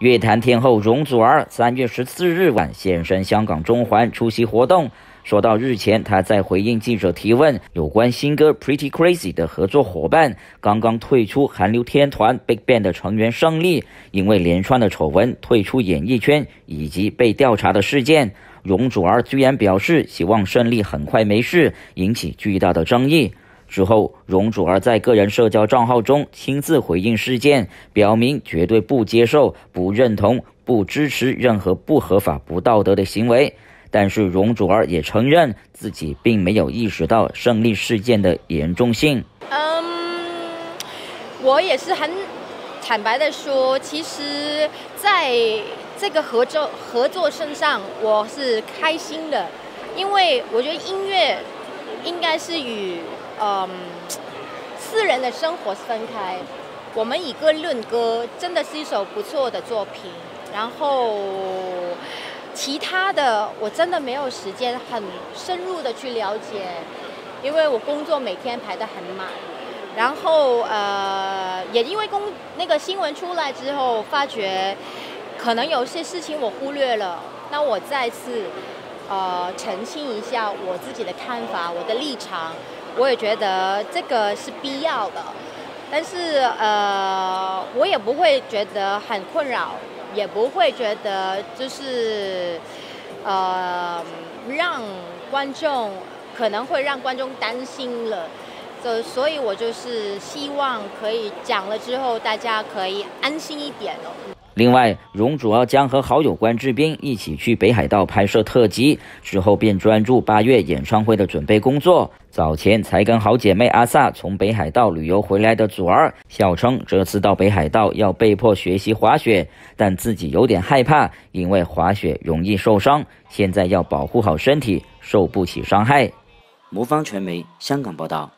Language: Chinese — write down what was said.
乐坛天后容祖儿三月十四日晚现身香港中环出席活动。说到日前，她在回应记者提问有关新歌《Pretty Crazy》的合作伙伴刚刚退出韩流天团 BigBang 的成员胜利，因为连串的丑闻退出演艺圈以及被调查的事件，容祖儿居然表示希望胜利很快没事，引起巨大的争议。之后，容祖儿在个人社交账号中亲自回应事件，表明绝对不接受、不认同、不支持任何不合法、不道德的行为。但是，容祖儿也承认自己并没有意识到胜利事件的严重性。嗯，我也是很坦白的说，其实在这个合作合作身上，我是开心的，因为我觉得音乐应该是与。嗯，私人的生活分开。我们以歌论歌，真的是一首不错的作品。然后其他的，我真的没有时间很深入的去了解，因为我工作每天排得很满。然后呃，也因为公那个新闻出来之后，发觉可能有些事情我忽略了。那我再次呃澄清一下我自己的看法，我的立场。我也觉得这个是必要的，但是呃，我也不会觉得很困扰，也不会觉得就是呃让观众可能会让观众担心了，就所以我就是希望可以讲了之后，大家可以安心一点哦。另外，容祖儿将和好友关智斌一起去北海道拍摄特辑，之后便专注八月演唱会的准备工作。早前才跟好姐妹阿萨从北海道旅游回来的祖儿，笑称这次到北海道要被迫学习滑雪，但自己有点害怕，因为滑雪容易受伤，现在要保护好身体，受不起伤害。魔方传媒香港报道。